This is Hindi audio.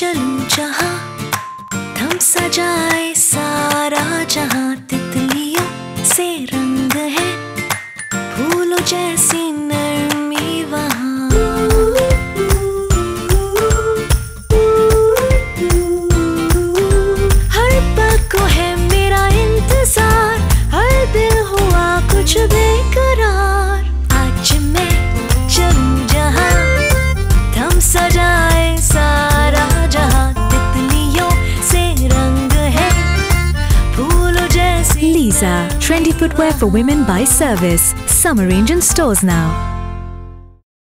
चलूँ जहाँ थम सजाए सारा जहाँ तितलियों से रंग है फूलों जैसी Lisa, trendy footwear for women by service. Summer range in stores now.